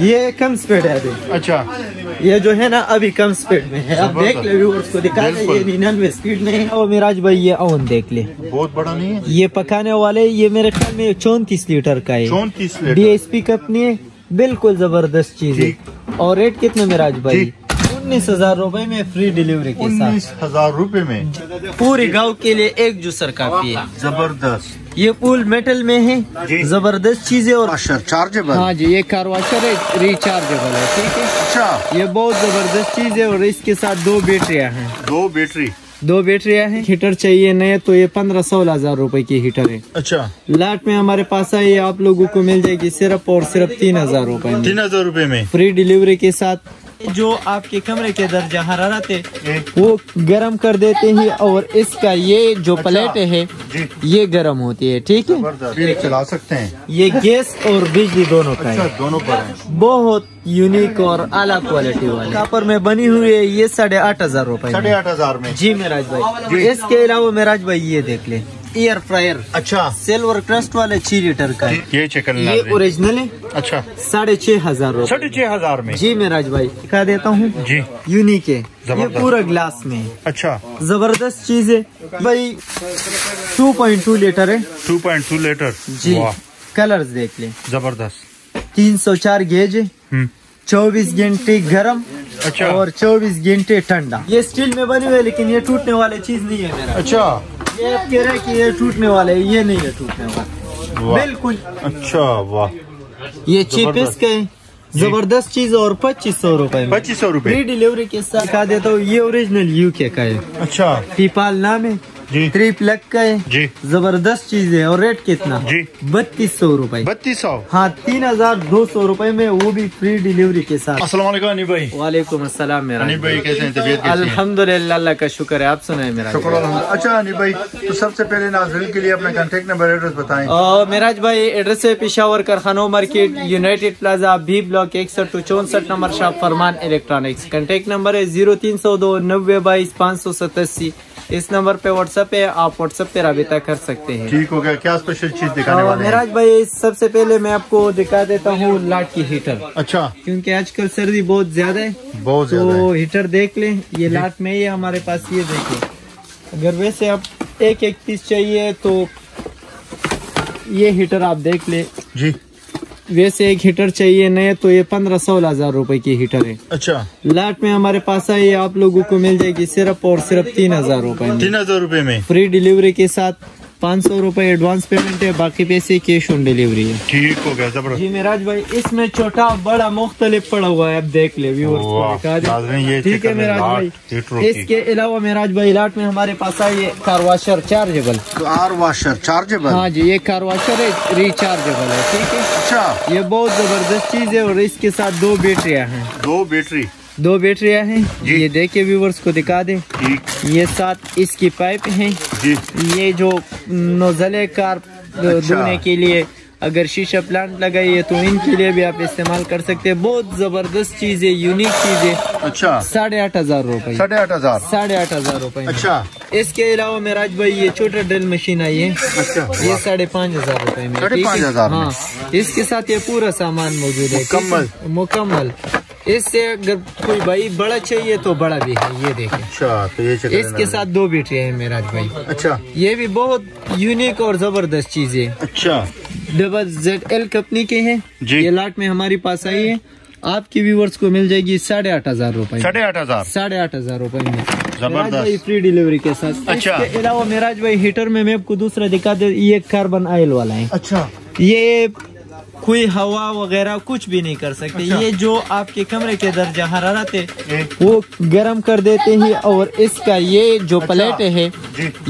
ये कम स्पीड है अभी। अच्छा। ये जो है ना अभी कम स्पीड में है। आप देख ले व्यूअर्स को दिखा दे ये निन्यानवे स्पीड में है। और मिराज भाई ये ओवन देख ले। बहुत बड़ा नहीं है? ये पकाने वाले ये मेरे ख्याल में चौंतीस लीटर का है। चौंतीस डी एस पी कंपनी है बिल्कुल ज़बरदस्त चीज़ है। और रेट कितने मिराज भाई। उन्नीस हज़ार रूपए में फ्री डिलीवरी के साथ। उन्नीस हज़ार रूपए में? पूरे गाँव के लिए एक जूसर काफ़ी है ज़बरदस्त। ये पूल मेटल में है। ज़बरदस्त चीज़ है और चार्जेबल हाँ जी ये कार वॉशर है रिचार्जेबल है ठीक है? अच्छा। ये बहुत ज़बरदस्त चीज़ है और इसके साथ दो बैटरियाँ हैं। दो बैटरी दो बैटरियाँ हैं। हीटर चाहिए नए तो ये पंद्रह सोलह हज़ार रूपए की हीटर है। अच्छा। लाट में हमारे पास है ये आप लोगों को मिल जाएगी सिर्फ़ और सिर्फ़ तीन हज़ार रूपए तीन हज़ार रूपए में? फ्री डिलीवरी के साथ। जो आपके कमरे के दर्जा हरारत है वो गर्म कर देते हैं और इसका ये जो प्लेट है ये गर्म होती है ठीक है? ये चला सकते हैं। ये गैस और बिजली दोनों का अच्छा है दोनों पर है। बहुत यूनिक और आला क्वालिटी वाले। कापर में बनी हुई है ये साढ़े आठ हज़ार रूपए साढ़े आठ हज़ार में। जी मेराज भाई। इसके अलावा मेराज भाई ये देख ले। एयर फ्रायर अच्छा। सिल्वर क्रस्ट वाले छह लीटर का ये चिकन ये ओरिजिनल है। अच्छा। साढ़े छह हज़ार साढ़े छह हज़ार में। जी मेराज भाई दिखा देता हूँ। जी। यूनिक है। ये पूरा ग्लास में अच्छा। ज़बरदस्त चीज़ है। भाई 2.2 लीटर है। टू पॉइंट टू लीटर जी। वाह। कलर्स देख ले। ज़बरदस्त। 304 गेज है। हम्म। 24 घंटे गर्म अच्छा। और 24 घंटे ठंडा। ये स्टील में बनी हुई है लेकिन ये टूटने वाली चीज़ नहीं है मेरा। अच्छा। ये आप कह रहे हैं कि ये टूटने वाले है ये नहीं है टूटने वाला। बिल्कुल। अच्छा वाह। ये चीपेस्ट का है। ज़बरदस्त चीज़ और पच्चीस सौ रूपए पच्चीस सौ रूपए। फ्री डिलीवरी के साथ। दिखा देता हूँ ये ओरिजिनल यूके का है। अच्छा। पीपाल नाम है। जी। थ्री प्लग का है। जी। ज़बरदस्त चीज़ है। और रेट कितना? जी। बत्तीस सौ रूपए। बत्तीस सौ? हाँ तीन हज़ार दो सौ रूपए में वो भी फ्री डिलीवरी के साथ। अस्सलाम वालेकुम अनी भाई। वालेकुम अस्सलाम मेरा। भाई कैसे हैं? तबीयत कैसी है? अल्हम्दुलिल्लाह अल्लाह का शुक्र है आप सुनाए मेरा। शुक्र अच्छा अनी भाई तो सबसे पहले नाजरीन के लिए अपना कांटेक्ट नंबर एड्रेस बताएँ। मेराज भाई एड्रेस है Peshawar Karkhano market united plaza B block इकसठ टू चौसठ number shop Farman electronics contact number है ज़ीरो तीन सौ दो नब्बे बाईस पाँच सौ सतासी। इस नंबर पे व्हाट्सएप है आप व्हाट्सएप पे रबिता कर सकते हैं। ठीक हो गया क्या स्पेशल चीज़ दिखाने वाले हैं? मेराज भाई सबसे पहले मैं आपको दिखा देता हूँ लाट की हीटर। अच्छा। क्योंकि आजकल सर्दी बहुत ज़्यादा है बहुत तो हीटर देख ले ये लाट में ही हमारे पास ये देखिए अगर वैसे आप एक एक पीस चाहिए तो ये हीटर आप देख ले। जी। वैसे एक हीटर चाहिए नए तो ये पंद्रह सोलह हज़ार रूपए की हीटर है। अच्छा। लाट में हमारे पास आई ये आप लोगों को मिल जाएगी सिर्फ़ और सिर्फ़ तीन हज़ार रूपए में। तीन हज़ार रूपए में? फ्री डिलीवरी के साथ। पाँच सौ रूपए एडवांस पेमेंट है बाकी पैसे कैश ऑन डिलीवरी है। ठीक हो गया ज़बरदस्त। जी मेराज भाई इसमें छोटा बड़ा मुख्तलिफ़ पड़ा हुआ है अब देख ले ठीक है मेराज भाई। इसके अलावा मेराज भाई लाट में हमारे पास है ये car washer chargeable car washer chargeable हाँ जी ये कार वॉशर है रिचार्जेबल है ठीक है? अच्छा। ये बहुत ज़बरदस्त चीज़ है और इसके साथ दो बैटरियाँ हैं। दो बैटरी दो बैटरिया हैं। ये देखिए व्यूवर्स को दिखा दे। ये साथ इसकी पाइप है। ये जो नोजले कार धोने के लिए अगर शीशा प्लांट लगाइए तो इनके लिए भी आप इस्तेमाल कर सकते हैं। बहुत ज़बरदस्त चीज़ है यूनिक चीज़ है। अच्छा। साढ़े आठ हज़ार रूपए। साढ़े आठ हज़ार। साढ़े आठ हज़ार रूपए। अच्छा। इसके अलावा मेराज भाई ये छोटा ड्रिल मशीन आई है। अच्छा। ये साढ़े पाँच हज़ार रूपए में साढ़े ठीक पाँच है? हज़ार हाँ। इसके साथ ये पूरा सामान मौजूद है है? मुकम्मल। इससे अगर कोई भाई बड़ा चाहिए तो बड़ा भी है ये देखें। अच्छा तो ये इसके साथ दो बेटे हैं मेराज भाई। अच्छा। ये भी बहुत यूनिक और ज़बरदस्त चीज़ है। अच्छा। डबल जेड एल कंपनी के हैं। जी। ये लाट में हमारी पास आई है। आपके व्यूवर्स को मिल जाएगी साढ़े आठ हज़ार रूपए। साढ़े आठ हज़ार। साढ़े आठ हज़ार रूपए में। ज़बरदस्त। फ्री डिलीवरी के साथ। अच्छा। इसके अलावा मेराज भाई हीटर में मैं आपको दूसरा दिखा दे ये कार्बन ऑयल वाला है। अच्छा। ये कोई हवा वगैरह कुछ भी नहीं कर सकते। अच्छा। ये जो आपके कमरे के दर्जा हरारत है वो गर्म कर देते हैं और इसका ये जो अच्छा। प्लेट है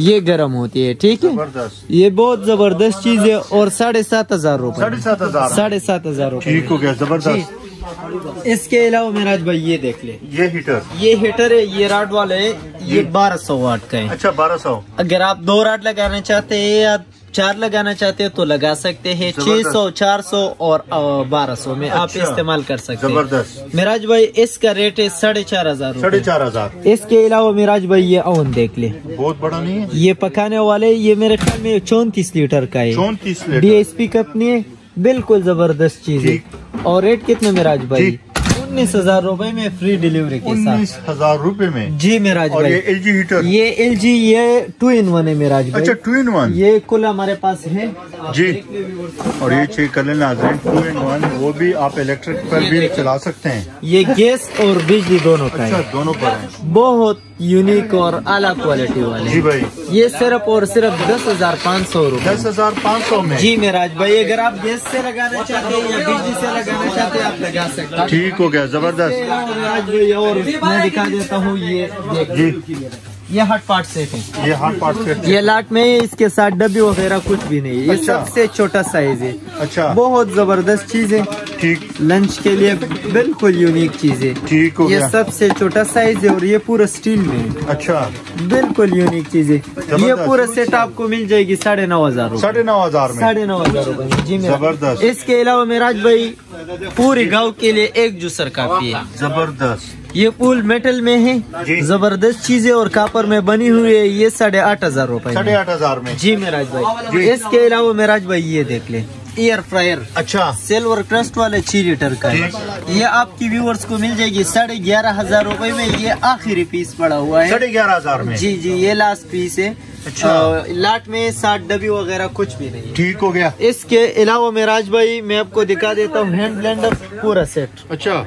ये गर्म होती है ठीक है? ये बहुत ज़बरदस्त चीज़ है और साढ़े सात हज़ार रूपए। साढ़े सात हज़ार। साढ़े सात हज़ार रूपए। ठीक हो गया ज़बरदस्त। इसके अलावा मेराज भाई ये देख ले। ये हीटर। ये हीटर है ये राड वाले है ये बारह सौ वाट का है। अच्छा बारह सौ। अगर आप दो राड लगाना चाहते हैं या चार लगाना चाहते हो तो लगा सकते हैं। छह सौ चार सौ और बारह सौ में आप अच्छा। इस्तेमाल कर सकते हैं। ज़बरदस्त। मिराज भाई इसका रेट है साढ़े चार हज़ार साढ़े चार हज़ार। इसके अलावा मिराज भाई ये ओवन देख ले। बहुत बड़ा नहीं है? ये पकाने वाले ये मेरे ख्याल में चौंतीस लीटर का है। चौंतीस लीटर। डीएसपी कंपनी है बिल्कुल ज़बरदस्त चीज़ है। और रेट कितने मिराज भाई। उन्नीस हज़ार रूपए में फ्री डिलीवरी के उन्नीस साथ हज़ार रूपए में? जी मेराज और ये एल जी हीटर ये एल जी ये टू इन वन है मेराज भाई। अच्छा टू इन वन ये कुल हमारे पास है। जी। और ये चेक कर लेना टू इन वन वो भी आप इलेक्ट्रिक पर भी चला सकते हैं। ये गैस और बिजली दोनों का अच्छा है दोनों पर है। बहुत यूनिक और आला क्वालिटी वाले। जी भाई। ये सिर्फ़ और सिर्फ़ दस हज़ार पाँच सौ रूपए। दस हज़ार पाँच सौ में। जी मेराज भाई अगर आप गैस से लगाना चाहते हैं या बिजली से लगाना चाहते हैं आप लगा सकते हैं। ठीक हो गया ज़बरदस्त। मेराज भाई और मैं दिखा देता हूँ ये जी। ये हट पार्ट सेट है। ये हाथ पार्ट सेट ये लाट में इसके साथ डब्बी वगैरह कुछ भी नहीं है। ये अच्छा। सबसे छोटा साइज़ है। अच्छा। बहुत ज़बरदस्त चीज़ है। ठीक। लंच के लिए बिल्कुल यूनिक चीज़ है। ठीक हो ये सबसे छोटा साइज़ है और ये पूरा स्टील में है। अच्छा। बिल्कुल यूनिक चीज़ है। ये पूरा सेट आपको मिल जाएगी साढ़े नौ हज़ार साढ़े नौ हज़ार साढ़े नौ हज़ार रूपए जी ज़बरदस्त। इसके अलावा मेराज भाई पूरे गाँव के लिए एक जूसर काफ़ी है। ज़बरदस्त। ये पुल मेटल में है। ज़बरदस्त चीज़ें और कापर में बनी हुई है। ये साढ़े आठ हज़ार रूपए साढ़े आठ हज़ार में। जी मेराज भाई। जी। इसके अलावा मेराज भाई ये देख ले। एयर फ्रायर अच्छा। सिल्वर क्रस्ट वाले छह लीटर का है। ये आपकी व्यूअर्स को मिल जाएगी साढ़े ग्यारह हज़ार रूपए में। ये आखिरी पीस पड़ा हुआ है। साढ़े ग्यारह हज़ार में। जी जी। ये लास्ट पीस है। अच्छा। लाट में साठ डब्बी वगैरह कुछ भी नहीं ठीक हो गया। इसके अलावा मेराज भाई मैं आपको दिखा देता हूँ। हैंड ब्लेंडर पूरा सेट अच्छा।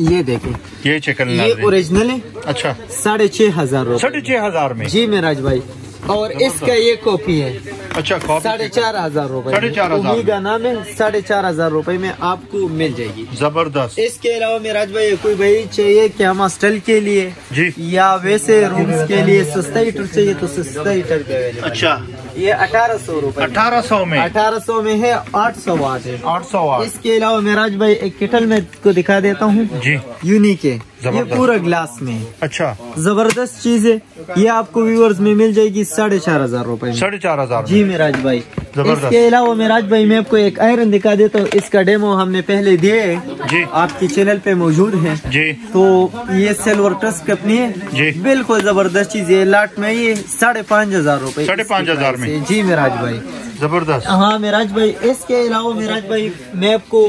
ये देखें। ये चेक कर ये ओरिजिनल है। अच्छा। साढ़े छह हज़ार साढ़े छह हज़ार में। जी मेराज भाई। और इसका ये कॉपी है। अच्छा साढ़े चार हज़ार रूपए साढ़े चार हज़ार। ओमेगा नाम है साढ़े चार हज़ार रूपए में आपको मिल जाएगी। ज़बरदस्त। इसके अलावा मेराज भाई कोई भाई चाहिए कि हम हॉस्टल के लिए? जी। या वैसे रूम्स के लिए सस्ता हीटर चाहिए तो सस्ता हीटर अच्छा। ये अठारह सौ रूपए। अठारह सौ में। अठारह सौ में है आठ सौ वाट है। आठ सौ वाट। इसके अलावा मेराज भाई एक किटल में को दिखा देता हूँ। जी। यूनिक है। ये पूरा ग्लास में अच्छा। ज़बरदस्त चीज़ है। ये आपको व्यूअर्स में मिल जाएगी साढ़े चार हज़ार रूपए साढ़े चार हज़ार जी मेराज भाई। इसके अलावा मेराज भाई मैं आपको एक आयरन दिखा देता हूँ। इसका डेमो हमने पहले दिए जी। आपके चैनल पे मौजूद है। जी। तो ये सिल्वर ट्रस्ट कंपनी है। जी। बिल्कुल ज़बरदस्त चीज़ है। लाट में ये साढ़े पाँच हज़ार रूपए साढ़े पाँच हज़ार में। जी मेराज भाई। ज़बरदस्त। हाँ मेराज भाई इसके अलावा मेराज भाई मैं आपको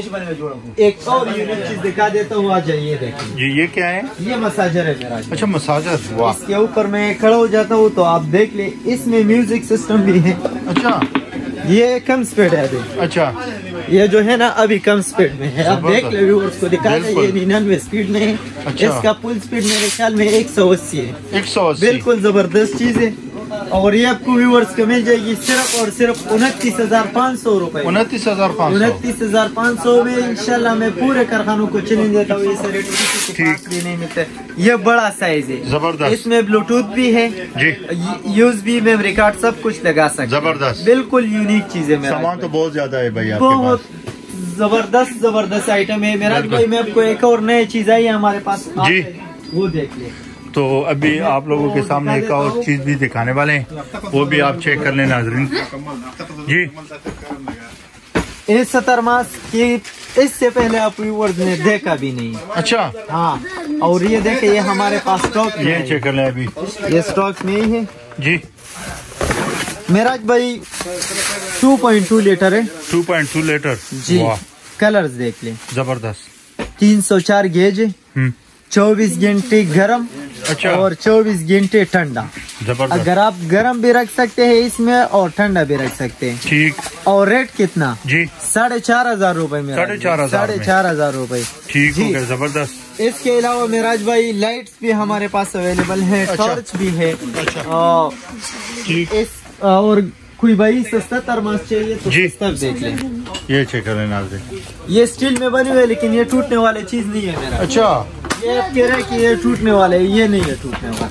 एक और यूनिक चीज़ दिखा देता हूँ आ जाइए देखिए। जी ये क्या है? ये मसाजर है मेराज अच्छा मसाजर वाह। इसके ऊपर मैं खड़ा हो जाता हूँ तो आप देख ले इसमें म्यूज़िक सिस्टम भी है। अच्छा। ये कम स्पीड है अभी। अच्छा। ये जो है ना अभी कम स्पीड में है। आप देख ले व्यूअर्स को दिखा दे ये निन्यानवे स्पीड में। है अच्छा। इसका फुल स्पीड मेरे ख्याल में एक सौ अस्सी है। एक सौ अस्सी। बिल्कुल ज़बरदस्त चीज़ है। और ये आपको व्यूअर्स को मिल जाएगी सिर्फ़ और सिर्फ़ उनतीस हज़ार पाँच सौ रूपए। उनतीस हज़ार पाँच उनतीस हज़ार पाँच सौ में इंशाल्लाह मैं पूरे कारखानों को चैलेंज देता हूँ इसे रेट भी नहीं मिलते ये बड़ा साइज़ है। ज़बरदस्त। इसमें ब्लूटूथ भी है। जी। यूज़ भी मेमोरी कार्ड सब कुछ लगा सकते। ज़बरदस्त। बिल्कुल यूनिक चीज़ है मेरा सामान तो बहुत ज़्यादा है भैया बहुत ज़बरदस्त ज़बरदस्त आइटम है। मेरा मैं आपको एक और नई चीज़ आई है हमारे पास। जी। वो देख ले। तो अभी आप लोगों के सामने एक और चीज़ भी दिखाने वाले हैं। वो भी आप चेक कर लेना नाजरीन। जी। इस सतर मास की इससे पहले आप व्यूअर्स ने देखा भी नहीं। अच्छा। हाँ और ये देखे ये हमारे पास स्टॉक ये चेक कर लें अभी। ये स्टॉक में ही। है जी। मेराज भाई 2.2 लीटर है। 2.2 लीटर जी। कलर्स देख ले। ज़बरदस्त। 304 गेज है। 24 घंटे गर्म अच्छा। और 24 घंटे ठंडा। ज़बरदस्त। अगर आप गर्म भी रख सकते हैं इसमें और ठंडा भी रख सकते हैं। ठीक। और रेट कितना? जी। साढ़े चार हज़ार रूपए में साढ़े चार हज़ार साढ़े चार हज़ार रूपए। ठीक हो गया ज़बरदस्त। इसके अलावा मेराज भाई लाइट्स भी हमारे पास अवेलेबल है अच्छा। टॉर्च भी है। अच्छा। और इस और कोई भाई सस्ता थर्मास चाहिए तो जी। देख ले। ये चेक कर ये स्टील में बनी हुई है लेकिन ये टूटने वाली चीज़ नहीं है मेरा। अच्छा। ये आप कह रहे हैं कि ये टूटने वाले है ये नहीं है टूटने वाला।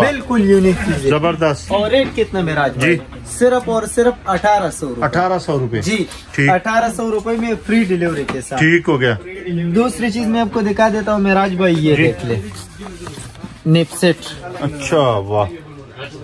बिल्कुल यूनिक चीज़ है। ज़बरदस्त। और रेट कितना मेरा जी। सिर्फ़ और सिर्फ़ अठारह सौ अठारह सौ रूपए। जी। ठीक। अठारह सौ रूपए में फ्री डिलीवरी के साथ। ठीक हो गया। दूसरी चीज़ मैं आपको दिखा देता हूँ मेराज भाई ये। देख ले। निपसेट अच्छा वाह।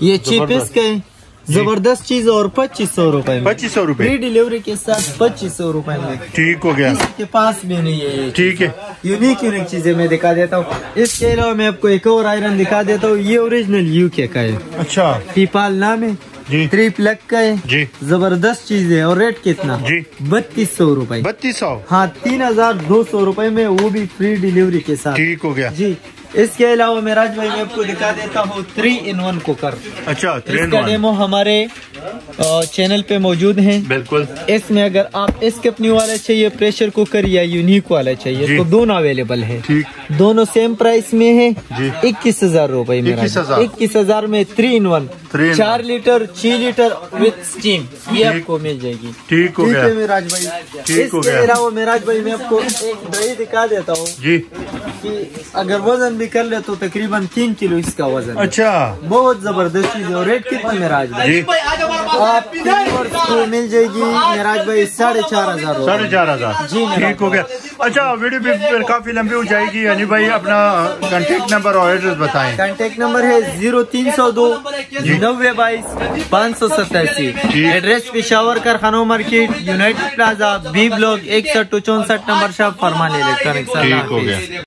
ये ज़बरदस्त। चीपेस्ट के ज़बरदस्त चीज़ और पच्चीस सौ रूपए पच्चीस सौ रूपए। फ्री डिलीवरी के साथ पच्चीस सौ रूपए में। ठीक हो गया। किसी के पास भी नहीं है ये ठीक है। यूनिक यूनिक चीज़ें मैं दिखा देता हूँ। इसके अलावा मैं आपको एक और आयरन दिखा देता हूँ। ये ओरिजिनल यूके का है। अच्छा। पीपाल नाम है। जी। थ्री प्लग का है। जी। ज़बरदस्त चीज़ है। और रेट कितना? जी। बत्तीस सौ रूपए। बत्तीस सौ। हाँ तीन हज़ार दो सौ रूपए में वो भी फ्री डिलीवरी के साथ। ठीक हो गया। जी। इसके अलावा मेराज भाई मैं आपको दिखा देता हूँ थ्री इन वन कुकर अच्छा थ्री इसका डेमो हमारे चैनल पे मौजूद है। बिल्कुल। इसमें अगर आप इस कंपनी वाला चाहिए प्रेशर कुकर या यूनिक वाला चाहिए तो दोनों अवेलेबल है। ठीक। दोनों सेम प्राइस में है। इक्कीस हज़ार रूपए में इक्कीस हज़ार में थ्री इन वन चार लीटर छह लीटर विद स्टीम ये आपको मिल जाएगी। ठीक हो गया। मिराज भाई। ठीक हो इसके गया। अलावा मिराज भाई मैं आपको एक दही दिखा देता हूँ। जी। कि अगर वज़न भी कर ले तो तकरीबन तीन किलो इसका वज़न अच्छा। बहुत ज़बरदस्त चीज़ है और रेट कितना मिराज भाई? आप को मिल जाएगी मिराज भाई साढ़े चार हज़ार साढ़े चार हज़ार। जी, ठीक हो गया। अच्छा वीडियो भी फिर काफ़ी लंबी हो जाएगी। यानी भाई अपना कॉन्टेक्ट नंबर और एड्रेस बताएँ। कॉन्टेक्ट नंबर है ज़ीरो तीन सौ दो नब्बे बाईस पाँच सौ सतासी address Peshawar Karkhana market united plaza B block इकसठ टू चौसठ नंबर शॉप फरमान इलेक्ट्रॉनिक्स ठीक हो गया।